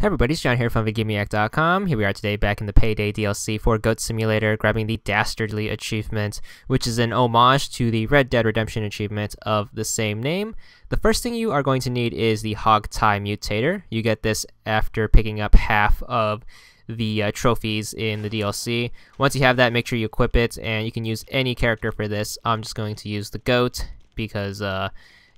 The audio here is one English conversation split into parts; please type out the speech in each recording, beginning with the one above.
Hey everybody, it's John here from VidGamiac.com. Here we are today back in the Payday DLC for Goat Simulator, grabbing the Dastardly achievement, which is an homage to the Red Dead Redemption achievement of the same name. The first thing you are going to need is the Hog Tie Mutator. You get this after picking up half of the uh, trophies in the DLC. Once you have that, make sure you equip it, and you can use any character for this. I'm just going to use the Goat because uh,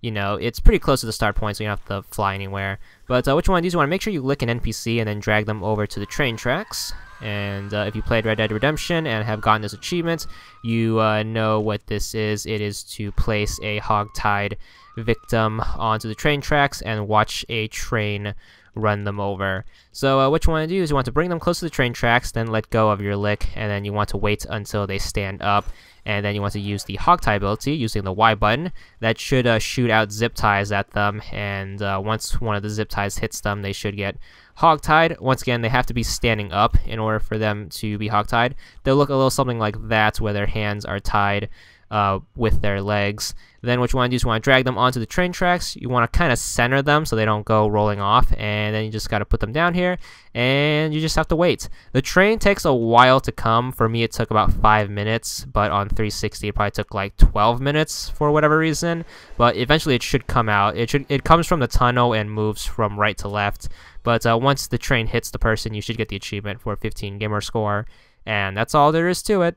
you know, it's pretty close to the start point, so you don't have to fly anywhere. But uh, you want to do you want to make sure you lick an NPC and then drag them over to the train tracks. And uh, if you played Red Dead Redemption and have gotten this achievement, you uh, know what this is. It is to place a hog-tied victim onto the train tracks and watch a train run them over. So uh, what you want to do is you want to bring them close to the train tracks, then let go of your lick, and then you want to wait until they stand up and then you want to use the hog tie ability using the Y button. That should uh, shoot out zip ties at them, and uh, once one of the zip ties hits them, they should get hog tied. Once again, they have to be standing up in order for them to be hog tied. They'll look a little something like that, where their hands are tied uh, with their legs. Then what you want to do is you want to drag them onto the train tracks. You want to kind of center them so they don't go rolling off. And then you just got to put them down here and you just have to wait. The train takes a while to come. For me, it took about five minutes, but on 360, it probably took like 12 minutes for whatever reason. But eventually, it should come out. It should. It comes from the tunnel and moves from right to left. But uh, once the train hits the person, you should get the achievement for 15 gamer score. And that's all there is to it.